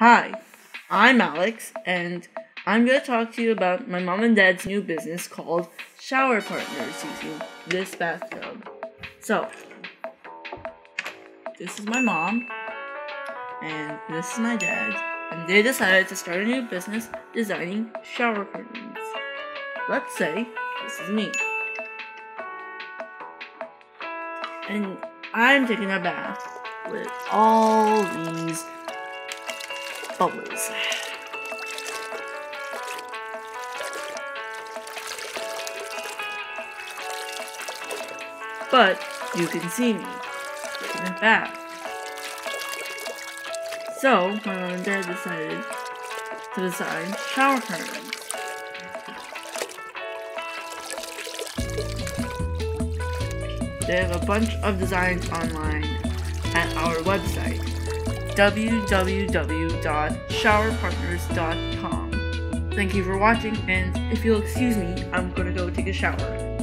Hi, I'm Alex, and I'm going to talk to you about my mom and dad's new business called Shower Partners using this bathtub. So, this is my mom, and this is my dad, and they decided to start a new business designing shower curtains. Let's say this is me. And I'm taking a bath with all these bubbles. But you can see me taking a bath. So my mom and dad decided to design shower curtains. They have a bunch of designs online at our website www.showerpartners.com. Thank you for watching, and if you'll excuse me, I'm gonna go take a shower.